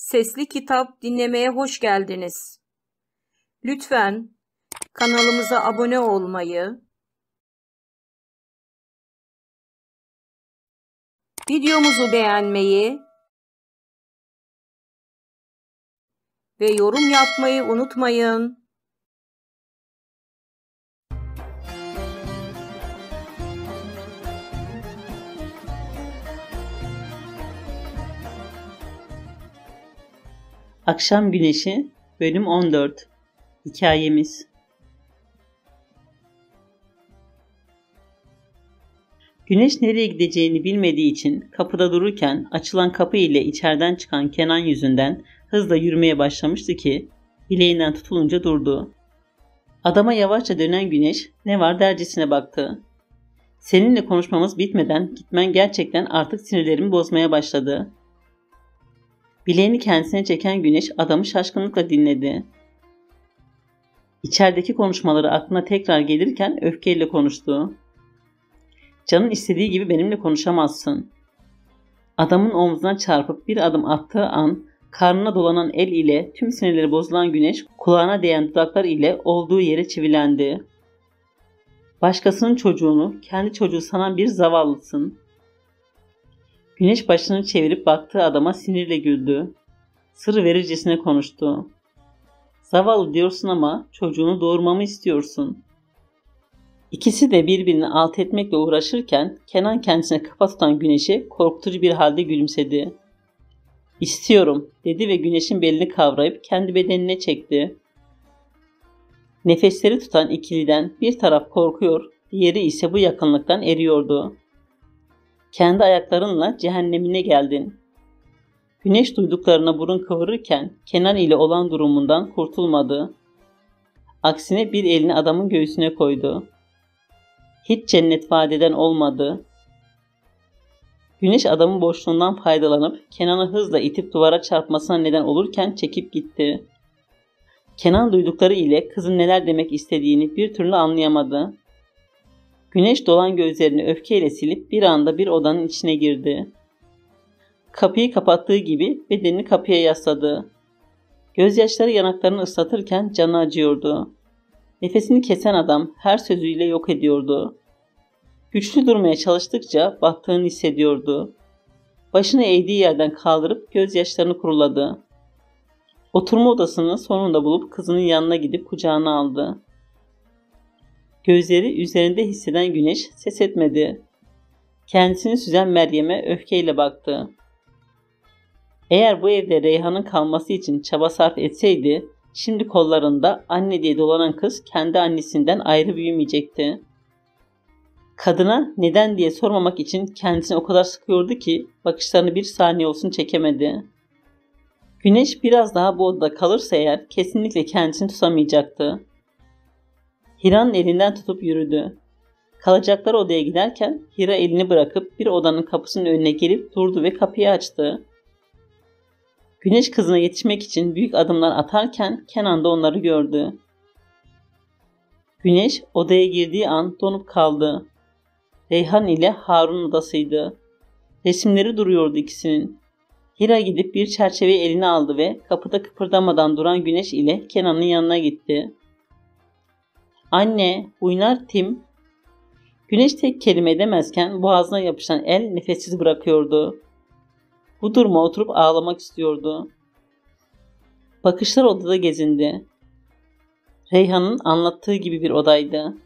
Sesli kitap dinlemeye hoş geldiniz. Lütfen kanalımıza abone olmayı, videomuzu beğenmeyi ve yorum yapmayı unutmayın. Akşam Güneşi Bölüm 14 Hikayemiz Güneş nereye gideceğini bilmediği için kapıda dururken açılan kapı ile içeriden çıkan Kenan yüzünden hızla yürümeye başlamıştı ki bileğinden tutulunca durdu. Adama yavaşça dönen güneş ne var dercesine baktı. Seninle konuşmamız bitmeden gitmen gerçekten artık sinirlerimi bozmaya başladı. Bileğini kendisine çeken güneş adamı şaşkınlıkla dinledi. İçerideki konuşmaları aklına tekrar gelirken öfkeyle konuştu. Canın istediği gibi benimle konuşamazsın. Adamın omzuna çarpıp bir adım attığı an karnına dolanan el ile tüm sinirleri bozulan güneş kulağına değen dudaklar ile olduğu yere çivilendi. Başkasının çocuğunu kendi çocuğu sanan bir zavallısın. Güneş başını çevirip baktığı adama sinirle güldü. Sır vericesine konuştu. Zavallı diyorsun ama çocuğunu doğurmamı istiyorsun. İkisi de birbirini alt etmekle uğraşırken Kenan kendisine kafa tutan Güneş'e korkutucu bir halde gülümsedi. İstiyorum dedi ve Güneş'in belini kavrayıp kendi bedenine çekti. Nefesleri tutan ikiliden bir taraf korkuyor, diğeri ise bu yakınlıktan eriyordu. Kendi ayaklarınla cehennemine geldin. Güneş duyduklarına burun kıvırırken Kenan ile olan durumundan kurtulmadı. Aksine bir elini adamın göğsüne koydu. Hiç cennet vadeden olmadı. Güneş adamın boşluğundan faydalanıp Kenan'ı hızla itip duvara çarpmasına neden olurken çekip gitti. Kenan duydukları ile kızın neler demek istediğini bir türlü anlayamadı. Güneş dolan gözlerini öfkeyle silip bir anda bir odanın içine girdi. Kapıyı kapattığı gibi bedenini kapıya yasladı. Gözyaşları yanaklarını ıslatırken canı acıyordu. Nefesini kesen adam her sözüyle yok ediyordu. Güçlü durmaya çalıştıkça battığını hissediyordu. Başını eğdiği yerden kaldırıp gözyaşlarını kuruladı. Oturma odasını sonunda bulup kızının yanına gidip kucağına aldı. Gözleri üzerinde hisseden güneş ses etmedi. Kendisini süzen Meryem'e öfkeyle baktı. Eğer bu evde Reyhan'ın kalması için çaba sarf etseydi, şimdi kollarında anne diye dolanan kız kendi annesinden ayrı büyümeyecekti. Kadına neden diye sormamak için kendisini o kadar sıkıyordu ki bakışlarını bir saniye olsun çekemedi. Güneş biraz daha bu odada kalırsa eğer kesinlikle kendisini tutamayacaktı. Hira'nın elinden tutup yürüdü. Kalacakları odaya giderken Hira elini bırakıp bir odanın kapısının önüne gelip durdu ve kapıyı açtı. Güneş kızına yetişmek için büyük adımlar atarken Kenan da onları gördü. Güneş odaya girdiği an donup kaldı. Reyhan ile Harun odasıydı. Resimleri duruyordu ikisinin. Hira gidip bir çerçeveyi eline aldı ve kapıda kıpırdamadan duran Güneş ile Kenan'ın yanına gitti. Anne, uynar Tim. Güneş tek kelime edemezken boğazına yapışan el nefessiz bırakıyordu. Bu duruma oturup ağlamak istiyordu. Bakışlar odada gezindi. Reyhan'ın anlattığı gibi bir odaydı.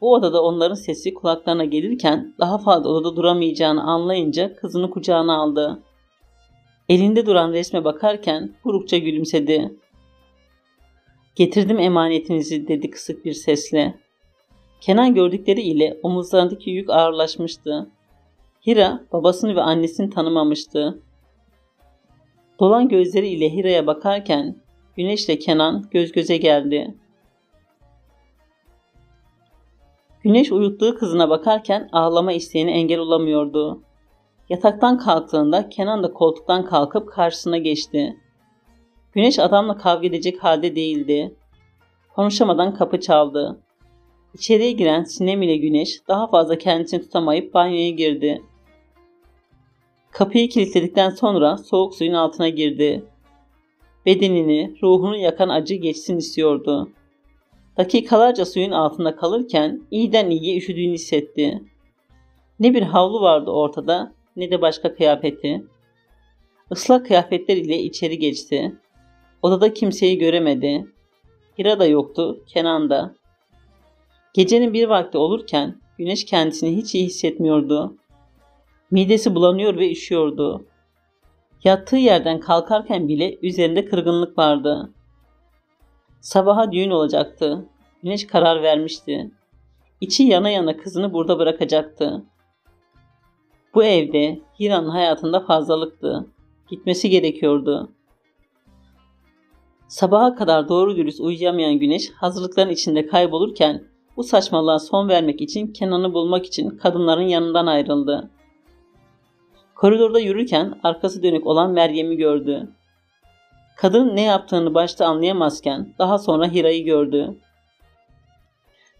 Bu odada onların sesi kulaklarına gelirken daha fazla odada duramayacağını anlayınca kızını kucağına aldı. Elinde duran resme bakarken burukça gülümsedi. Getirdim emanetinizi dedi kısık bir sesle. Kenan gördükleri ile omuzlarındaki yük ağırlaşmıştı. Hira babasını ve annesini tanımamıştı. Dolan gözleri ile Hira'ya bakarken Güneşle Kenan göz göze geldi. Güneş uyuttuğu kızına bakarken ağlama isteğine engel olamıyordu. Yataktan kalktığında Kenan da koltuktan kalkıp karşısına geçti. Güneş adamla kavga edecek halde değildi. Konuşamadan kapı çaldı. İçeriye giren Sinem ile Güneş daha fazla kendisini tutamayıp banyoya girdi. Kapıyı kilitledikten sonra soğuk suyun altına girdi. bedenini, ruhunu yakan acı geçsin istiyordu. Dakikalarca suyun altında kalırken iyiden iyiye üşüdüğünü hissetti. Ne bir havlu vardı ortada ne de başka kıyafeti. Islak kıyafetler ile içeri geçti. Odada kimseyi göremedi. Hira da yoktu, Kenan da. Gecenin bir vakti olurken güneş kendisini hiç iyi hissetmiyordu. Midesi bulanıyor ve üşüyordu. Yattığı yerden kalkarken bile üzerinde kırgınlık vardı. Sabaha düğün olacaktı. Güneş karar vermişti. İçi yana yana kızını burada bırakacaktı. Bu evde Hira'nın hayatında fazlalıktı. Gitmesi gerekiyordu. Sabaha kadar doğru dürüst uyuyamayan güneş hazırlıkların içinde kaybolurken bu saçmalığa son vermek için Kenan'ı bulmak için kadınların yanından ayrıldı. Koridorda yürürken arkası dönük olan Meryem'i gördü. Kadın ne yaptığını başta anlayamazken daha sonra Hira'yı gördü.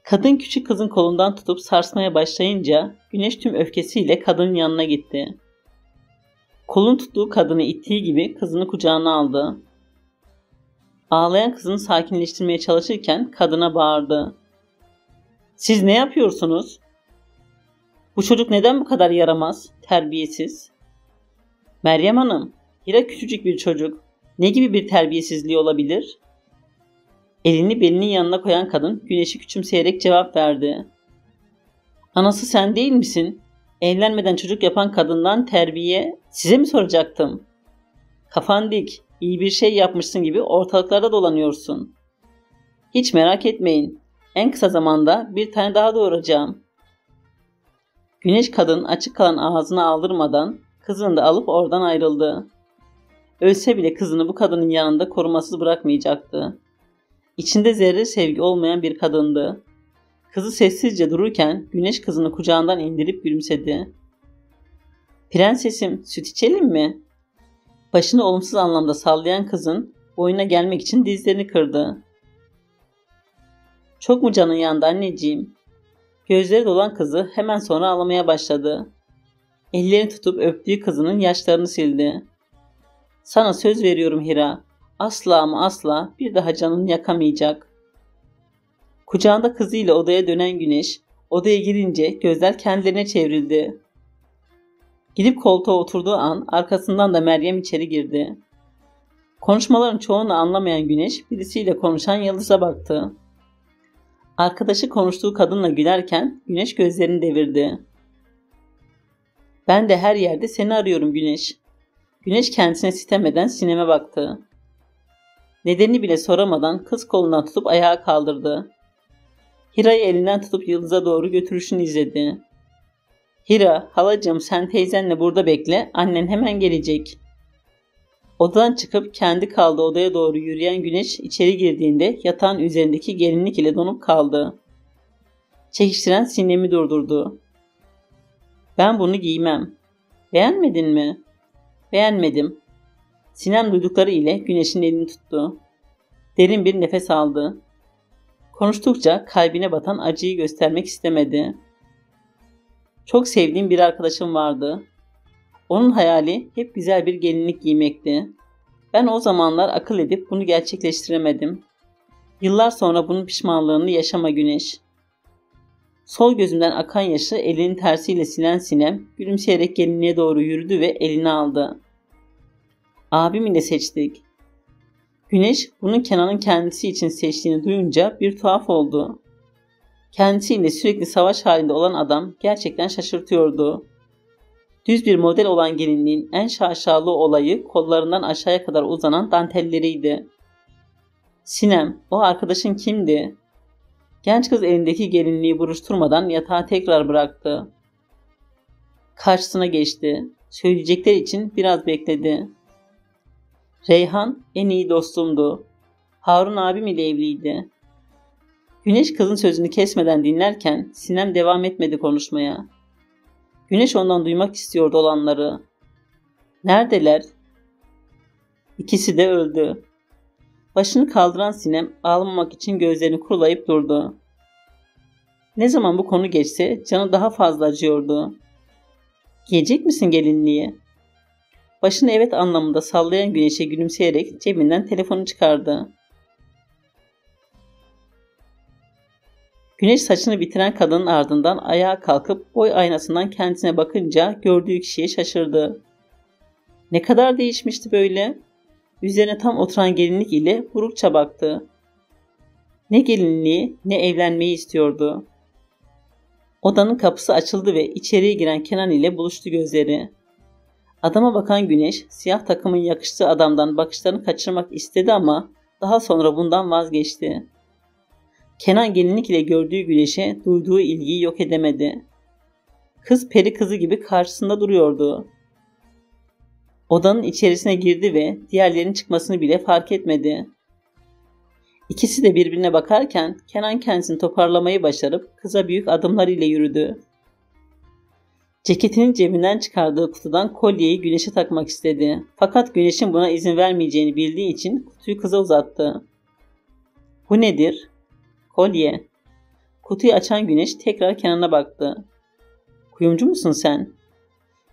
Kadın küçük kızın kolundan tutup sarsmaya başlayınca güneş tüm öfkesiyle kadının yanına gitti. Kolun tuttuğu kadını ittiği gibi kızını kucağına aldı. Ağlayan kızını sakinleştirmeye çalışırken kadına bağırdı. Siz ne yapıyorsunuz? Bu çocuk neden bu kadar yaramaz, terbiyesiz? Meryem Hanım, Hira küçücük bir çocuk. Ne gibi bir terbiyesizliği olabilir? Elini belinin yanına koyan kadın güneşi küçümseyerek cevap verdi. Anası sen değil misin? Evlenmeden çocuk yapan kadından terbiye size mi soracaktım? Kafan dik, iyi bir şey yapmışsın gibi ortalıklarda dolanıyorsun. Hiç merak etmeyin. En kısa zamanda bir tane daha doğuracağım. Güneş kadın açık kalan ağzını aldırmadan kızını da alıp oradan ayrıldı. Ölse bile kızını bu kadının yanında korumasız bırakmayacaktı. İçinde zerre sevgi olmayan bir kadındı. Kızı sessizce dururken güneş kızını kucağından indirip gülümsedi. Prensesim süt içelim mi? Başını olumsuz anlamda sallayan kızın boyuna gelmek için dizlerini kırdı. Çok mu canın yandı anneciğim? Gözleri dolan kızı hemen sonra ağlamaya başladı. Ellerini tutup öptüğü kızının yaşlarını sildi. Sana söz veriyorum Hira. Asla ama asla bir daha canını yakamayacak. Kucağında kızıyla odaya dönen güneş, odaya girince gözler kendilerine çevrildi. Gidip koltuğa oturduğu an arkasından da Meryem içeri girdi. Konuşmaların çoğunu anlamayan güneş birisiyle konuşan Yıldız'a baktı. Arkadaşı konuştuğu kadınla gülerken güneş gözlerini devirdi. Ben de her yerde seni arıyorum güneş. Güneş kendisine sitemeden sineme baktı. Nedenini bile soramadan kız kolundan tutup ayağa kaldırdı. Hira'yı elinden tutup yıldıza doğru götürüşünü izledi. Hira, halacığım sen teyzenle burada bekle, annen hemen gelecek. Odadan çıkıp kendi kaldığı odaya doğru yürüyen güneş içeri girdiğinde yatağın üzerindeki gelinlik ile donup kaldı. Çekiştiren sinemi durdurdu. Ben bunu giymem. Beğenmedin mi? Beğenmedim. Sinem duydukları ile güneşin elini tuttu. Derin bir nefes aldı. Konuştukça kalbine batan acıyı göstermek istemedi. Çok sevdiğim bir arkadaşım vardı. Onun hayali hep güzel bir gelinlik giymekti. Ben o zamanlar akıl edip bunu gerçekleştiremedim. Yıllar sonra bunun pişmanlığını yaşama güneş. Sol gözümden akan yaşı elinin tersiyle silen sinem gülümseyerek gelinliğe doğru yürüdü ve elini aldı. Abimi de seçtik. Güneş bunun Kenan'ın kendisi için seçtiğini duyunca bir tuhaf oldu. Kendisiyle sürekli savaş halinde olan adam gerçekten şaşırtıyordu. Düz bir model olan gelinliğin en şaşalı olayı kollarından aşağıya kadar uzanan dantelleriydi. Sinem, o arkadaşın kimdi? Genç kız elindeki gelinliği buruşturmadan yatağa tekrar bıraktı. Karşısına geçti. Söyleyecekler için biraz bekledi. Reyhan en iyi dostumdu. Harun abim ile evliydi. Güneş kızın sözünü kesmeden dinlerken Sinem devam etmedi konuşmaya. Güneş ondan duymak istiyordu olanları. Neredeler? İkisi de öldü. Başını kaldıran Sinem ağlamamak için gözlerini kurulayıp durdu. Ne zaman bu konu geçse canı daha fazla acıyordu. Giyecek misin gelinliği? Başını evet anlamında sallayan güneşe gülümseyerek cebinden telefonu çıkardı. Güneş saçını bitiren kadının ardından ayağa kalkıp boy aynasından kendisine bakınca gördüğü kişiye şaşırdı. Ne kadar değişmişti böyle? Üzerine tam oturan gelinlik ile burukça baktı. Ne gelinliği ne evlenmeyi istiyordu. Odanın kapısı açıldı ve içeriye giren Kenan ile buluştu gözleri. Adama bakan güneş siyah takımın yakıştığı adamdan bakışlarını kaçırmak istedi ama daha sonra bundan vazgeçti. Kenan gelinlik ile gördüğü güneşe duyduğu ilgiyi yok edemedi. Kız peri kızı gibi karşısında duruyordu. Odanın içerisine girdi ve diğerlerinin çıkmasını bile fark etmedi. İkisi de birbirine bakarken Kenan kendisini toparlamayı başarıp kıza büyük adımlar ile yürüdü. Ceketinin cebinden çıkardığı kutudan kolyeyi güneşe takmak istedi. Fakat güneşin buna izin vermeyeceğini bildiği için kutuyu kıza uzattı. Bu nedir? Kolye. Kutuyu açan güneş tekrar Kenan'a baktı. Kuyumcu musun sen?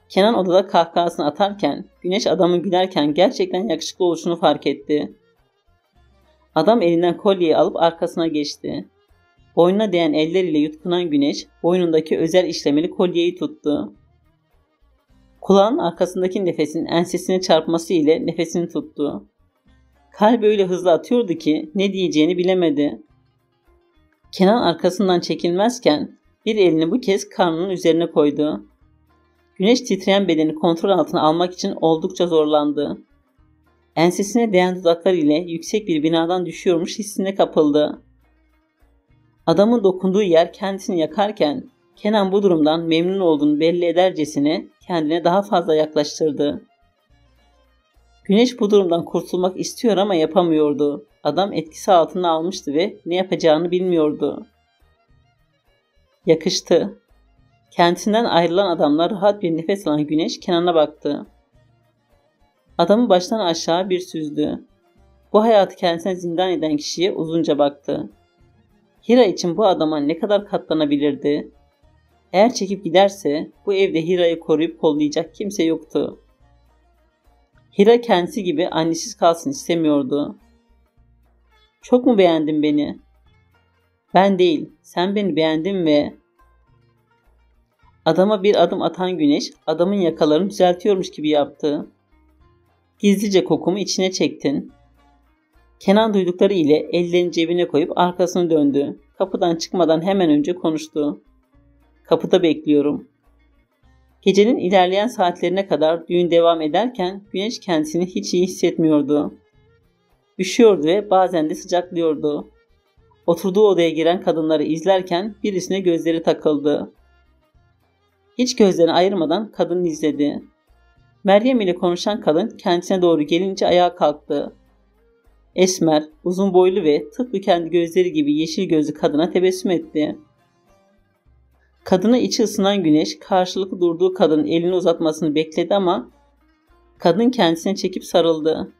Kenan odada kahkahasını atarken güneş adamın gülerken gerçekten yakışıklı oluşunu fark etti. Adam elinden kolyeyi alıp arkasına geçti. Boynuna değen elleriyle yutkunan güneş boynundaki özel işlemeli kolyeyi tuttu. Kulağın arkasındaki nefesin ensesine çarpması ile nefesini tuttu. Kalp öyle hızlı atıyordu ki ne diyeceğini bilemedi. Kenan arkasından çekilmezken bir elini bu kez karnının üzerine koydu. Güneş titreyen bedeni kontrol altına almak için oldukça zorlandı. Ensesine değen dudaklar ile yüksek bir binadan düşüyormuş hissine kapıldı. Adamın dokunduğu yer kendisini yakarken Kenan bu durumdan memnun olduğunu belli edercesine kendine daha fazla yaklaştırdı. Güneş bu durumdan kurtulmak istiyor ama yapamıyordu. Adam etkisi altına almıştı ve ne yapacağını bilmiyordu. Yakıştı. Kendisinden ayrılan adamlar rahat bir nefes alan Güneş Kenan'a baktı. Adamı baştan aşağı bir süzdü. Bu hayatı kendisine zindan eden kişiye uzunca baktı. Hira için bu adama ne kadar katlanabilirdi? Eğer çekip giderse bu evde Hira'yı koruyup kollayacak kimse yoktu. Hira kendisi gibi annesiz kalsın istemiyordu. Çok mu beğendin beni? Ben değil, sen beni beğendin ve... Adama bir adım atan güneş adamın yakalarını düzeltiyormuş gibi yaptı. Gizlice kokumu içine çektin. Kenan duydukları ile ellerini cebine koyup arkasını döndü. Kapıdan çıkmadan hemen önce konuştu. Kapıda bekliyorum. Gecenin ilerleyen saatlerine kadar düğün devam ederken güneş kendisini hiç iyi hissetmiyordu. Üşüyordu ve bazen de sıcaklıyordu. Oturduğu odaya giren kadınları izlerken birisine gözleri takıldı. Hiç gözlerini ayırmadan kadını izledi. Meryem ile konuşan kadın kendisine doğru gelince ayağa kalktı. Esmer, uzun boylu ve tıpkı kendi gözleri gibi yeşil gözlü kadına tebessüm etti. Kadına içi ısınan güneş karşılıklı durduğu kadının elini uzatmasını bekledi ama kadın kendisine çekip sarıldı.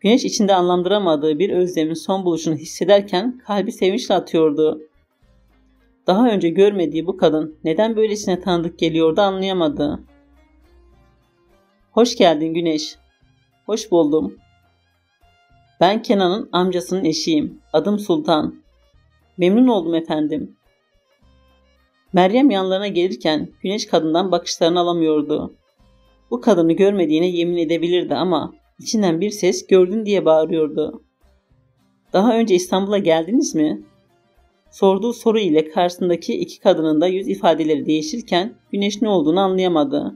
Güneş içinde anlamlandıramadığı bir özlemin son buluşunu hissederken kalbi sevinçle atıyordu. Daha önce görmediği bu kadın neden böylesine tanıdık geliyordu anlayamadı. Hoş geldin Güneş. Hoş buldum. Ben Kenan'ın amcasının eşiyim. Adım Sultan. Memnun oldum efendim. Meryem yanlarına gelirken güneş kadından bakışlarını alamıyordu. Bu kadını görmediğine yemin edebilirdi ama içinden bir ses gördün diye bağırıyordu. Daha önce İstanbul'a geldiniz mi? Sorduğu soru ile karşısındaki iki kadının da yüz ifadeleri değişirken güneş ne olduğunu anlayamadı.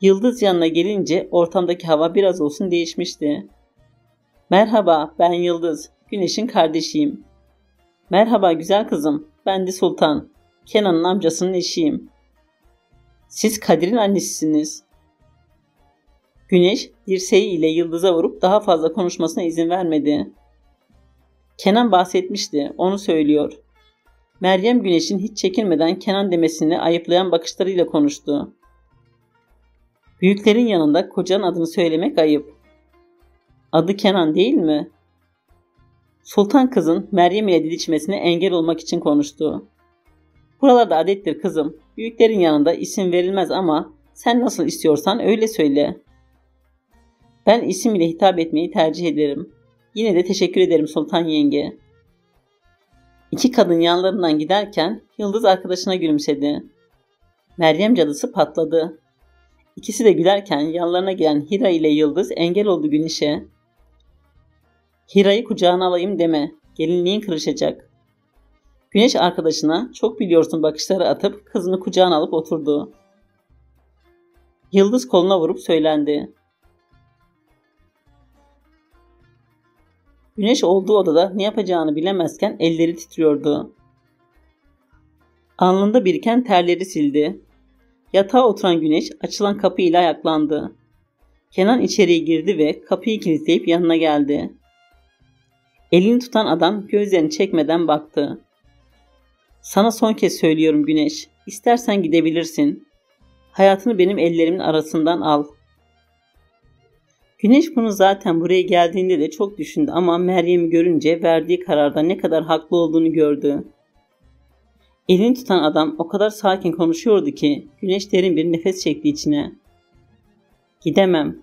Yıldız yanına gelince ortamdaki hava biraz olsun değişmişti. Merhaba ben Yıldız, Güneş'in kardeşiyim. Merhaba güzel kızım, ben de Sultan. Kenan'ın amcasının eşiyim. Siz Kadir'in annesisiniz. Güneş dirseği ile yıldıza vurup daha fazla konuşmasına izin vermedi. Kenan bahsetmişti, onu söylüyor. Meryem Güneş'in hiç çekinmeden Kenan demesini ayıplayan bakışlarıyla konuştu. Büyüklerin yanında kocanın adını söylemek ayıp. Adı Kenan değil mi? Sultan kızın Meryem ile didişmesine engel olmak için konuştu. Buralarda adettir kızım. Büyüklerin yanında isim verilmez ama Sen nasıl istiyorsan öyle söyle. Ben isim ile hitap etmeyi tercih ederim. Yine de teşekkür ederim Sultan yenge. İki kadın yanlarından giderken Yıldız arkadaşına gülümsedi. Meryem cadısı patladı. İkisi de gülerken yanlarına gelen Hira ile Yıldız engel oldu güneşe. Hira'yı kucağına alayım deme. Gelinliğin kırışacak. Güneş arkadaşına çok biliyorsun bakışları atıp kızını kucağına alıp oturdu. Yıldız koluna vurup söylendi. Güneş olduğu odada ne yapacağını bilemezken elleri titriyordu. Alnında biriken terleri sildi. Yatağa oturan güneş açılan kapı ile ayaklandı. Kenan içeriye girdi ve kapıyı kilitleyip yanına geldi. Elini tutan adam gözlerini çekmeden baktı. Sana son kez söylüyorum Güneş. İstersen gidebilirsin. Hayatını benim ellerimin arasından al. Güneş bunu zaten buraya geldiğinde de çok düşündü ama Meryem'i görünce verdiği kararda ne kadar haklı olduğunu gördü. Elini tutan adam o kadar sakin konuşuyordu ki Güneş derin bir nefes çekti içine. Gidemem.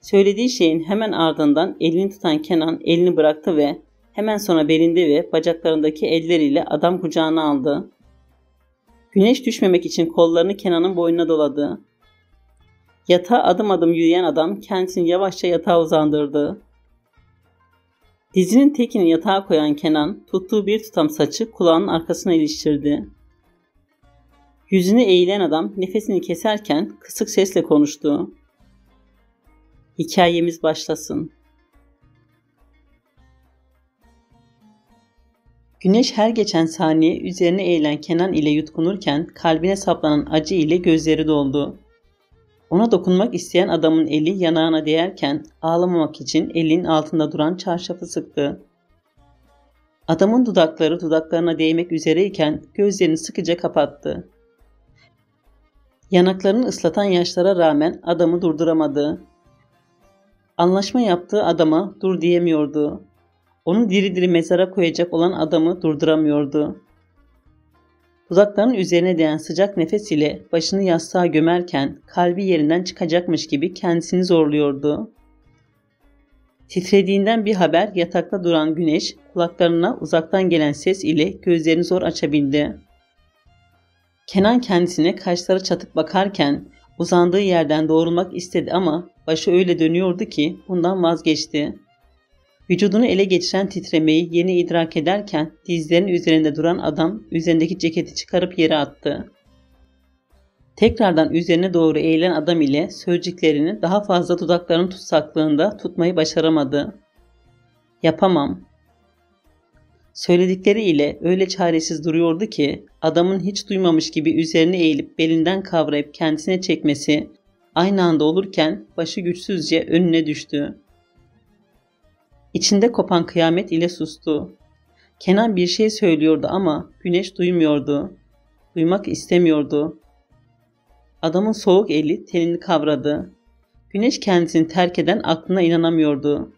Söylediği şeyin hemen ardından elini tutan Kenan elini bıraktı ve hemen sonra belinde ve bacaklarındaki elleriyle adam kucağına aldı. Güneş düşmemek için kollarını Kenan'ın boynuna doladı. Yatağa adım adım yürüyen adam kendisini yavaşça yatağa uzandırdı. Dizinin tekini yatağa koyan Kenan tuttuğu bir tutam saçı kulağının arkasına iliştirdi. Yüzüne eğilen adam nefesini keserken kısık sesle konuştu. Hikayemiz başlasın. Güneş her geçen saniye üzerine eğilen Kenan ile yutkunurken kalbine saplanan acı ile gözleri doldu. Ona dokunmak isteyen adamın eli yanağına değerken ağlamamak için elinin altında duran çarşafı sıktı. Adamın dudakları dudaklarına değmek üzereyken gözlerini sıkıca kapattı. Yanaklarını ıslatan yaşlara rağmen adamı durduramadı. Anlaşma yaptığı adama dur diyemiyordu. Onu diri diri mezara koyacak olan adamı durduramıyordu. Dudaklarının üzerine değen sıcak nefes ile başını yastığa gömerken kalbi yerinden çıkacakmış gibi kendisini zorluyordu. Titrediğinden bir haber yatakta duran güneş kulaklarına uzaktan gelen ses ile gözlerini zor açabildi. Kenan kendisine kaşları çatık bakarken uzandığı yerden doğrulmak istedi ama başı öyle dönüyordu ki bundan vazgeçti. Vücudunu ele geçiren titremeyi yeni idrak ederken dizlerinin üzerinde duran adam üzerindeki ceketi çıkarıp yere attı. Tekrardan üzerine doğru eğilen adam ile sözcüklerini daha fazla dudaklarının tutsaklığında tutmayı başaramadı. Yapamam. Söyledikleri ile öyle çaresiz duruyordu ki adamın hiç duymamış gibi üzerine eğilip belinden kavrayıp kendisine çekmesi aynı anda olurken başı güçsüzce önüne düştü. İçinde kopan kıyamet ile sustu. Kenan bir şey söylüyordu ama Güneş duymuyordu. Duymak istemiyordu. Adamın soğuk eli tenini kavradı. Güneş kendisini terk eden aklına inanamıyordu.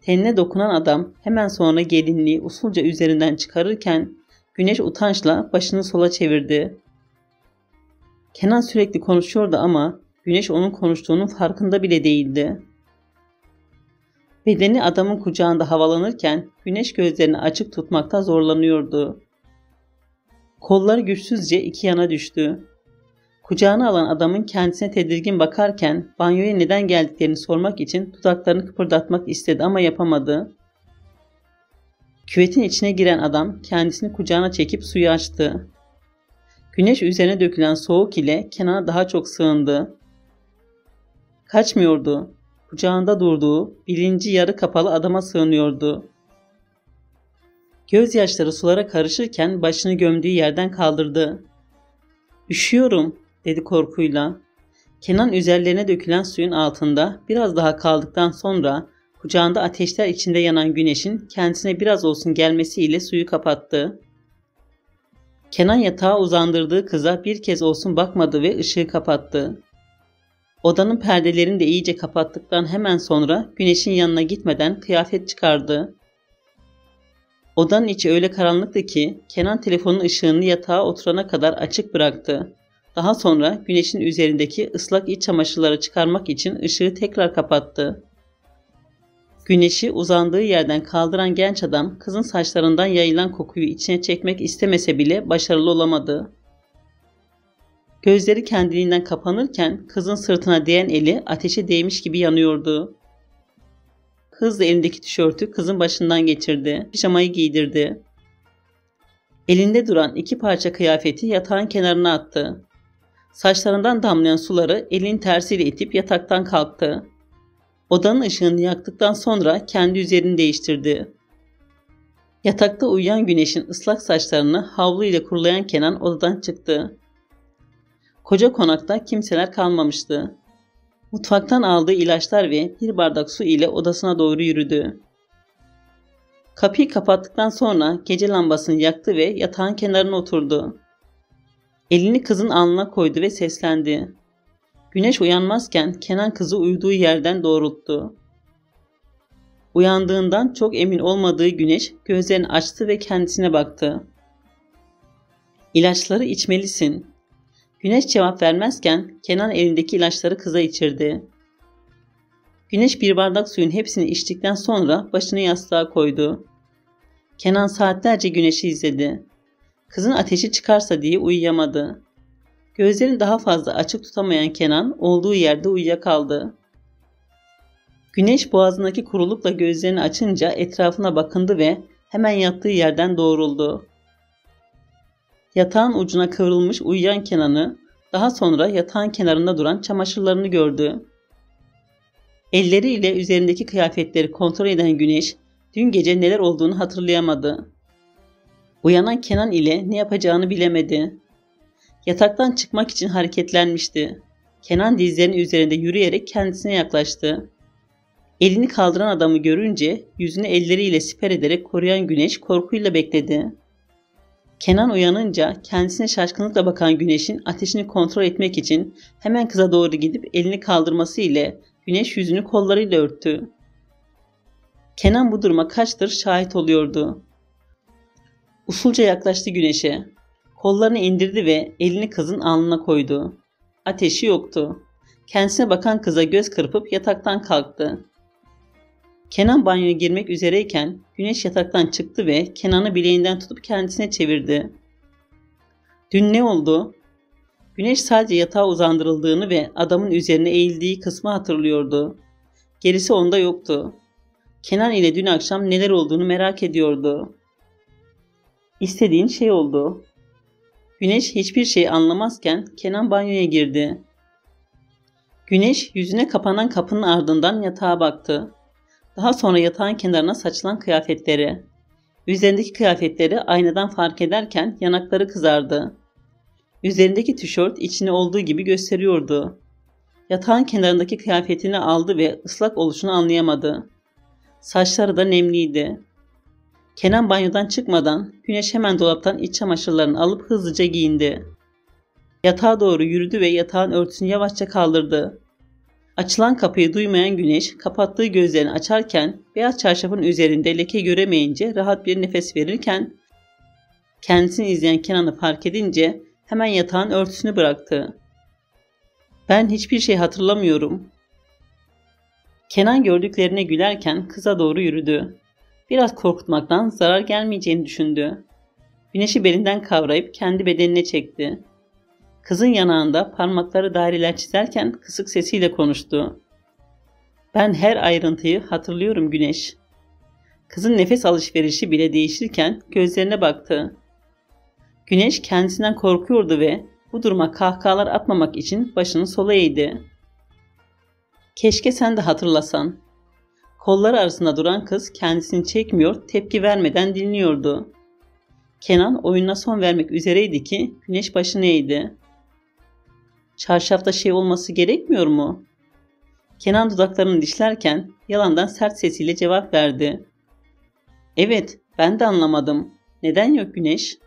Tenine dokunan adam hemen sonra gelinliği usulca üzerinden çıkarırken Güneş utançla başını sola çevirdi. Kenan sürekli konuşuyordu ama Güneş onun konuştuğunun farkında bile değildi. Bedeni adamın kucağında havalanırken güneş gözlerini açık tutmakta zorlanıyordu. Kolları güçsüzce iki yana düştü. Kucağına alan adamın kendisine tedirgin bakarken banyoya neden geldiklerini sormak için dudaklarını kıpırdatmak istedi ama yapamadı. Küvetin içine giren adam kendisini kucağına çekip suyu açtı. Güneş üzerine dökülen soğuk ile Kenan'a daha çok sığındı. Kaçmıyordu kucağında durduğu bilinci yarı kapalı adama sığınıyordu. Gözyaşları sulara karışırken başını gömdüğü yerden kaldırdı. Üşüyorum dedi korkuyla. Kenan üzerlerine dökülen suyun altında biraz daha kaldıktan sonra kucağında ateşler içinde yanan güneşin kendisine biraz olsun gelmesiyle suyu kapattı. Kenan yatağa uzandırdığı kıza bir kez olsun bakmadı ve ışığı kapattı. Odanın perdelerini de iyice kapattıktan hemen sonra güneşin yanına gitmeden kıyafet çıkardı. Odanın içi öyle karanlıktı ki Kenan telefonun ışığını yatağa oturana kadar açık bıraktı. Daha sonra güneşin üzerindeki ıslak iç çamaşırları çıkarmak için ışığı tekrar kapattı. Güneşi uzandığı yerden kaldıran genç adam kızın saçlarından yayılan kokuyu içine çekmek istemese bile başarılı olamadı. Gözleri kendiliğinden kapanırken kızın sırtına değen eli ateşe değmiş gibi yanıyordu. Hızla elindeki tişörtü kızın başından geçirdi. Pijamayı giydirdi. Elinde duran iki parça kıyafeti yatağın kenarına attı. Saçlarından damlayan suları elin tersiyle itip yataktan kalktı. Odanın ışığını yaktıktan sonra kendi üzerini değiştirdi. Yatakta uyuyan güneşin ıslak saçlarını havlu ile kurulayan Kenan odadan çıktı. Koca konakta kimseler kalmamıştı. Mutfaktan aldığı ilaçlar ve bir bardak su ile odasına doğru yürüdü. Kapıyı kapattıktan sonra gece lambasını yaktı ve yatağın kenarına oturdu. Elini kızın alnına koydu ve seslendi. Güneş uyanmazken Kenan kızı uyuduğu yerden doğrulttu. Uyandığından çok emin olmadığı Güneş gözlerini açtı ve kendisine baktı. İlaçları içmelisin. Güneş cevap vermezken Kenan elindeki ilaçları kıza içirdi. Güneş bir bardak suyun hepsini içtikten sonra başını yastığa koydu. Kenan saatlerce güneşi izledi. Kızın ateşi çıkarsa diye uyuyamadı. Gözlerini daha fazla açık tutamayan Kenan olduğu yerde uyuyakaldı. Güneş boğazındaki kurulukla gözlerini açınca etrafına bakındı ve hemen yattığı yerden doğruldu. Yatağın ucuna kıvrılmış uyuyan Kenan'ı, daha sonra yatağın kenarında duran çamaşırlarını gördü. Elleriyle üzerindeki kıyafetleri kontrol eden Güneş, dün gece neler olduğunu hatırlayamadı. Uyanan Kenan ile ne yapacağını bilemedi. Yataktan çıkmak için hareketlenmişti. Kenan dizlerinin üzerinde yürüyerek kendisine yaklaştı. Elini kaldıran adamı görünce yüzünü elleriyle siper ederek koruyan Güneş korkuyla bekledi. Kenan uyanınca kendisine şaşkınlıkla bakan Güneş'in ateşini kontrol etmek için hemen kıza doğru gidip elini kaldırması ile Güneş yüzünü kollarıyla örttü. Kenan bu duruma kaçtır şahit oluyordu. Usulca yaklaştı Güneş'e. Kollarını indirdi ve elini kızın alnına koydu. Ateşi yoktu. Kendisine bakan kıza göz kırpıp yataktan kalktı. Kenan banyoya girmek üzereyken Güneş yataktan çıktı ve Kenan'ı bileğinden tutup kendisine çevirdi. Dün ne oldu? Güneş sadece yatağa uzandırıldığını ve adamın üzerine eğildiği kısmı hatırlıyordu. Gerisi onda yoktu. Kenan ile dün akşam neler olduğunu merak ediyordu. İstediğin şey oldu. Güneş hiçbir şey anlamazken Kenan banyoya girdi. Güneş yüzüne kapanan kapının ardından yatağa baktı. Daha sonra yatağın kenarına saçılan kıyafetleri. Üzerindeki kıyafetleri aynadan fark ederken yanakları kızardı. Üzerindeki tişört içini olduğu gibi gösteriyordu. Yatağın kenarındaki kıyafetini aldı ve ıslak oluşunu anlayamadı. Saçları da nemliydi. Kenan banyodan çıkmadan Güneş hemen dolaptan iç çamaşırlarını alıp hızlıca giyindi. Yatağa doğru yürüdü ve yatağın örtüsünü yavaşça kaldırdı. Açılan kapıyı duymayan Güneş kapattığı gözlerini açarken beyaz çarşafın üzerinde leke göremeyince rahat bir nefes verirken kendisini izleyen Kenan'ı fark edince hemen yatağın örtüsünü bıraktı. Ben hiçbir şey hatırlamıyorum. Kenan gördüklerine gülerken kıza doğru yürüdü. Biraz korkutmaktan zarar gelmeyeceğini düşündü. Güneşi belinden kavrayıp kendi bedenine çekti. Kızın yanağında parmakları daireler çizerken kısık sesiyle konuştu. Ben her ayrıntıyı hatırlıyorum Güneş. Kızın nefes alışverişi bile değişirken gözlerine baktı. Güneş kendisinden korkuyordu ve bu duruma kahkahalar atmamak için başını sola eğdi. Keşke sen de hatırlasan. Kolları arasında duran kız kendisini çekmiyor, tepki vermeden dinliyordu. Kenan oyununa son vermek üzereydi ki güneş başını eğdi. Çarşafta şey olması gerekmiyor mu? Kenan dudaklarını dişlerken yalandan sert sesiyle cevap verdi. Evet, ben de anlamadım. Neden yok güneş?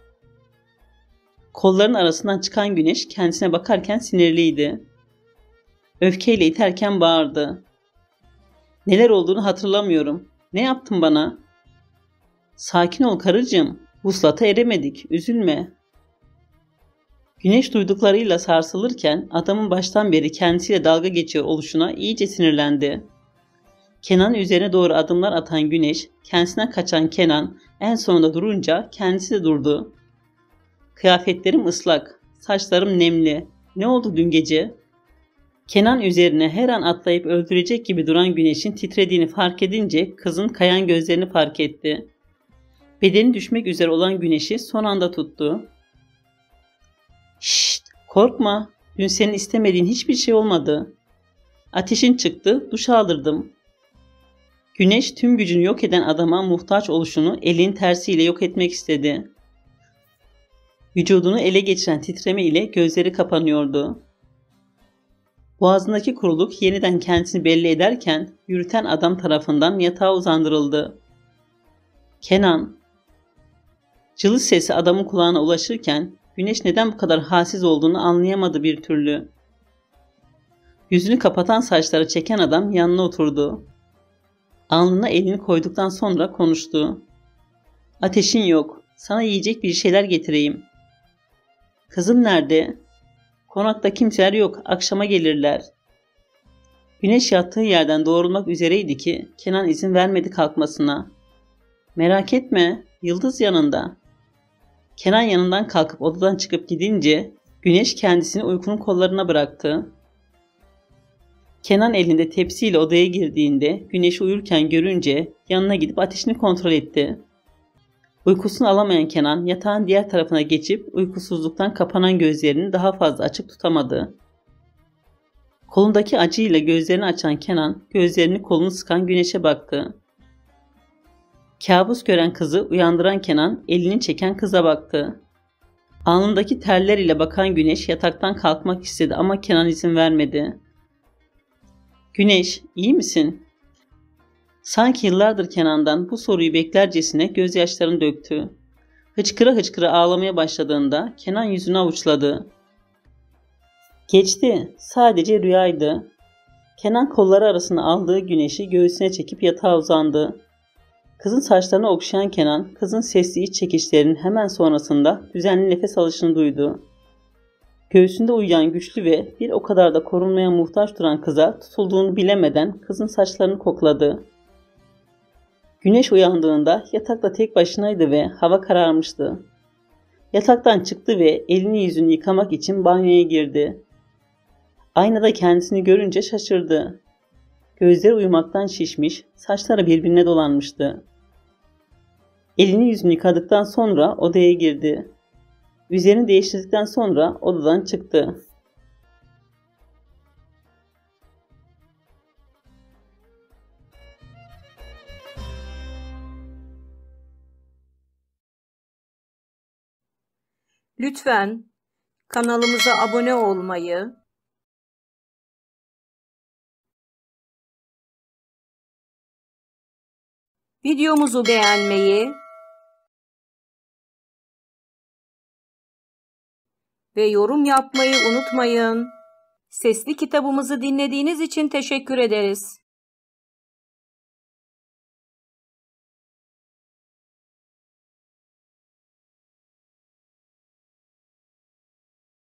Kolların arasından çıkan güneş kendisine bakarken sinirliydi. Öfkeyle iterken bağırdı. Neler olduğunu hatırlamıyorum. Ne yaptın bana? Sakin ol karıcığım. Vuslata eremedik. Üzülme. Güneş duyduklarıyla sarsılırken adamın baştan beri kendisiyle dalga geçiyor oluşuna iyice sinirlendi. Kenan üzerine doğru adımlar atan Güneş, kendisine kaçan Kenan en sonunda durunca kendisi de durdu. Kıyafetlerim ıslak, saçlarım nemli. Ne oldu dün gece? Kenan üzerine her an atlayıp öldürecek gibi duran güneşin titrediğini fark edince kızın kayan gözlerini fark etti. Bedeni düşmek üzere olan güneşi son anda tuttu. Şşt korkma. Dün senin istemediğin hiçbir şey olmadı. Ateşin çıktı, duş aldırdım. Güneş tüm gücünü yok eden adama muhtaç oluşunu elin tersiyle yok etmek istedi. Vücudunu ele geçiren titreme ile gözleri kapanıyordu. Boğazındaki kuruluk yeniden kendisini belli ederken yürüten adam tarafından yatağa uzandırıldı. Kenan Cılız sesi adamın kulağına ulaşırken güneş neden bu kadar halsiz olduğunu anlayamadı bir türlü. Yüzünü kapatan saçları çeken adam yanına oturdu. Alnına elini koyduktan sonra konuştu. Ateşin yok. Sana yiyecek bir şeyler getireyim. Kızım nerede? Konakta kimseler yok. Akşama gelirler. Güneş yattığı yerden doğrulmak üzereydi ki Kenan izin vermedi kalkmasına. Merak etme, Yıldız yanında. Kenan yanından kalkıp odadan çıkıp gidince Güneş kendisini uykunun kollarına bıraktı. Kenan elinde tepsiyle odaya girdiğinde Güneş'i uyurken görünce yanına gidip ateşini kontrol etti. Uykusunu alamayan Kenan yatağın diğer tarafına geçip uykusuzluktan kapanan gözlerini daha fazla açık tutamadı. Kolundaki acıyla gözlerini açan Kenan gözlerini kolunu sıkan güneşe baktı. Kabus gören kızı uyandıran Kenan elini çeken kıza baktı. Alnındaki terler ile bakan güneş yataktan kalkmak istedi ama Kenan izin vermedi. Güneş iyi misin? Sanki yıllardır Kenan'dan bu soruyu beklercesine gözyaşlarını döktü. Hıçkıra hıçkıra ağlamaya başladığında Kenan yüzünü avuçladı. Geçti. Sadece rüyaydı. Kenan kolları arasına aldığı güneşi göğsüne çekip yatağa uzandı. Kızın saçlarını okşayan Kenan, kızın sesli iç çekişlerinin hemen sonrasında düzenli nefes alışını duydu. Göğsünde uyuyan güçlü ve bir o kadar da korunmaya muhtaç duran kıza tutulduğunu bilemeden kızın saçlarını kokladı. Güneş uyandığında yatakta tek başınaydı ve hava kararmıştı. Yataktan çıktı ve elini yüzünü yıkamak için banyoya girdi. Aynada kendisini görünce şaşırdı. Gözleri uyumaktan şişmiş, saçları birbirine dolanmıştı. Elini yüzünü yıkadıktan sonra odaya girdi. Üzerini değiştirdikten sonra odadan çıktı. Lütfen kanalımıza abone olmayı, videomuzu beğenmeyi ve yorum yapmayı unutmayın. Sesli kitabımızı dinlediğiniz için teşekkür ederiz.